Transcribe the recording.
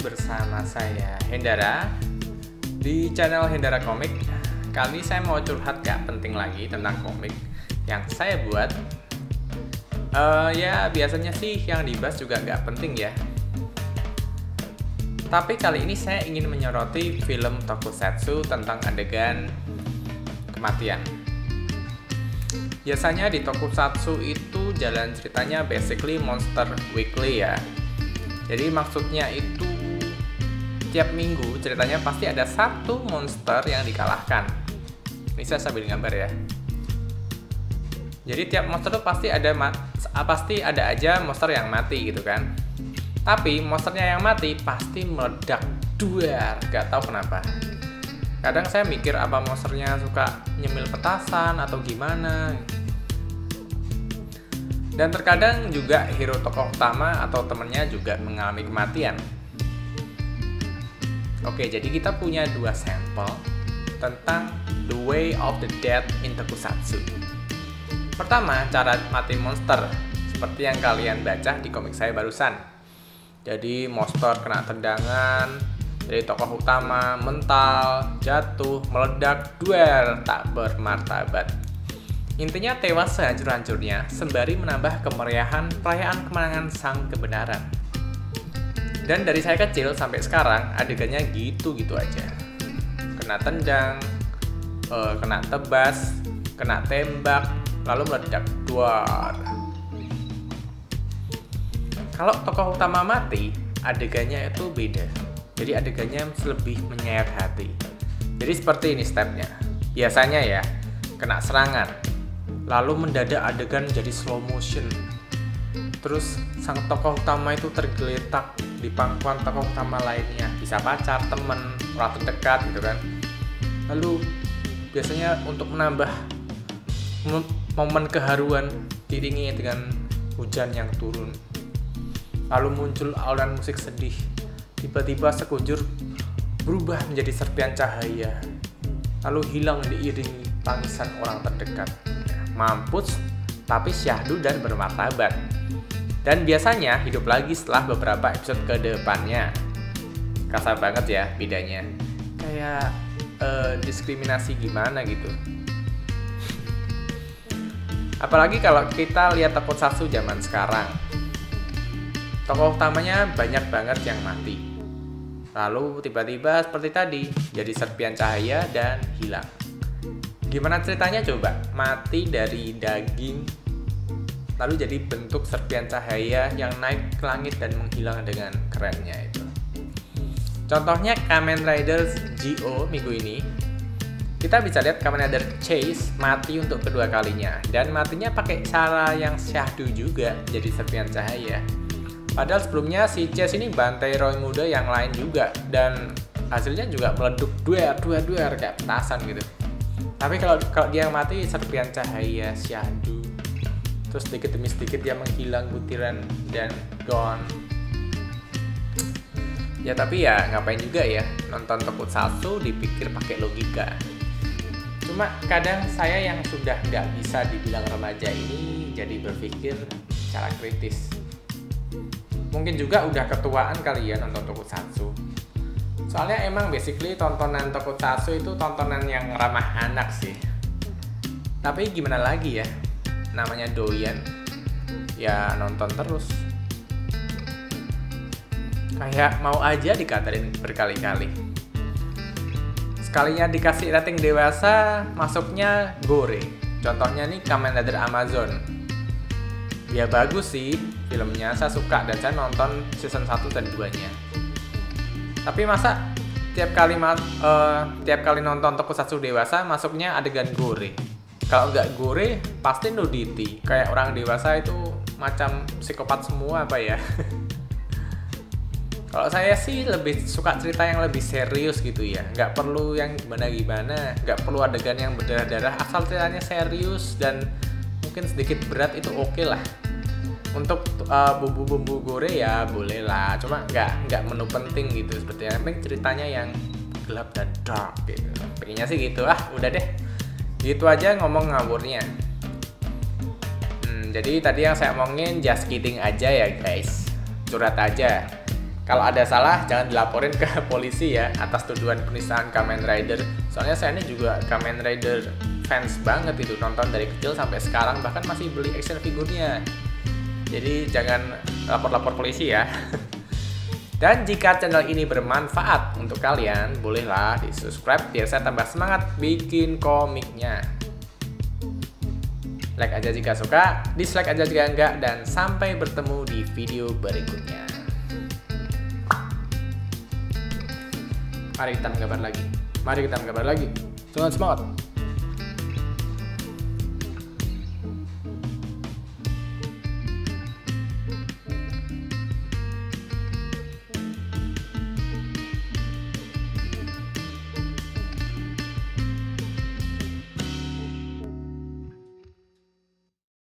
Bersama saya Hendara di channel Hendara Komik. Kali saya mau curhat gak penting lagi tentang komik yang saya buat. Uh, ya biasanya sih yang dibahas juga gak penting ya. Tapi kali ini saya ingin menyoroti film tokusatsu tentang adegan kematian. Biasanya di tokusatsu itu jalan ceritanya basically monster weekly ya jadi maksudnya itu tiap minggu ceritanya pasti ada satu monster yang dikalahkan. Ini saya sambil gambar ya. Jadi tiap monster tuh pasti ada pasti ada aja monster yang mati gitu kan. Tapi monsternya yang mati pasti meledak duar, gak tahu kenapa. Kadang saya mikir apa monsternya suka nyemil petasan atau gimana. Dan terkadang juga hero tokoh utama atau temennya juga mengalami kematian. Oke, jadi kita punya dua sampel tentang The Way of the Dead in Tokusatsu. Pertama, cara mati monster, seperti yang kalian baca di komik saya barusan. Jadi monster kena tendangan, jadi tokoh utama mental, jatuh, meledak, duel, tak bermartabat. Intinya tewas sehancur-hancurnya, sembari menambah kemeriahan perayaan kemenangan sang kebenaran. Dan dari saya kecil sampai sekarang, adegannya gitu-gitu aja. Kena tendang, uh, kena tebas, kena tembak, lalu meledak duar. Kalau tokoh utama mati, adegannya itu beda. Jadi adegannya lebih menyayat hati. Jadi seperti ini stepnya. Biasanya ya, kena serangan, lalu mendadak adegan jadi slow motion terus sang tokoh utama itu tergeletak di pangkuan tokoh utama lainnya. Bisa pacar, temen, orang terdekat gitu kan. Lalu biasanya untuk menambah momen keharuan diringi dengan hujan yang turun. Lalu muncul alunan musik sedih. Tiba-tiba sekujur berubah menjadi serpian cahaya. Lalu hilang diiringi tangisan orang terdekat. Mampus tapi syahdu dan bermartabat. Dan biasanya hidup lagi setelah beberapa episode ke depannya. Kasar banget ya bedanya. Kayak uh, diskriminasi gimana gitu. Apalagi kalau kita lihat tokusatsu zaman sekarang. Tokoh utamanya banyak banget yang mati. Lalu tiba-tiba seperti tadi, jadi serpian cahaya dan hilang. Gimana ceritanya coba? Mati dari daging lalu jadi bentuk serpian cahaya yang naik ke langit dan menghilang dengan kerennya itu. Contohnya Kamen Rider Go minggu ini. Kita bisa lihat Kamen Rider Chase mati untuk kedua kalinya dan matinya pakai cara yang syahdu juga jadi serpian cahaya. Padahal sebelumnya si Chase ini bantai Roy muda yang lain juga dan hasilnya juga meleduk dua dua dua kayak petasan gitu tapi kalau kalau dia mati serpian cahaya syahdu terus sedikit demi sedikit dia menghilang butiran dan gone. Ya tapi ya ngapain juga ya nonton satu dipikir pakai logika. Cuma kadang saya yang sudah nggak bisa dibilang remaja ini jadi berpikir secara kritis. Mungkin juga udah ketuaan kali ya nonton satu soalnya emang basically tontonan tokusatsu itu tontonan yang ramah anak sih. Tapi gimana lagi ya namanya doyan. Ya nonton terus. Kayak mau aja dikatarin berkali-kali. Sekalinya dikasih rating dewasa masuknya gore contohnya nih Kamen Rider Amazon. Ya bagus sih filmnya. Saya suka dan saya nonton season 1 dan 2 nya tapi masa tiap kali uh, tiap kali nonton tokusatsu dewasa masuknya adegan gore kalau nggak gore pasti nudity. Kayak orang dewasa itu macam psikopat semua apa ya? Kalau saya sih lebih suka cerita yang lebih serius gitu ya. Nggak perlu yang gimana gimana nggak perlu adegan yang berdarah darah asal ceritanya serius dan mungkin sedikit berat itu oke okay lah. Untuk uh, bumbu-bumbu gore ya boleh lah. Cuma nggak nggak menu penting gitu seperti yang penting ceritanya yang gelap dan dark gitu. Pengennya sih gitu. Ah udah deh gitu aja ngomong ngawurnya hmm, jadi tadi yang saya omongin just kidding aja ya guys curhat aja. Kalau ada salah jangan dilaporin ke polisi ya atas tuduhan penistaan Kamen Rider. Soalnya saya ini juga Kamen Rider fans banget itu nonton dari kecil sampai sekarang bahkan masih beli action figurnya. Jadi jangan lapor-lapor polisi ya. Dan jika channel ini bermanfaat untuk kalian, bolehlah di subscribe biar saya tambah semangat bikin komiknya. Like aja jika suka, dislike aja jika enggak, dan sampai bertemu di video berikutnya. Mari kita menggambar lagi. Mari kita menggambar lagi. Semangat semangat.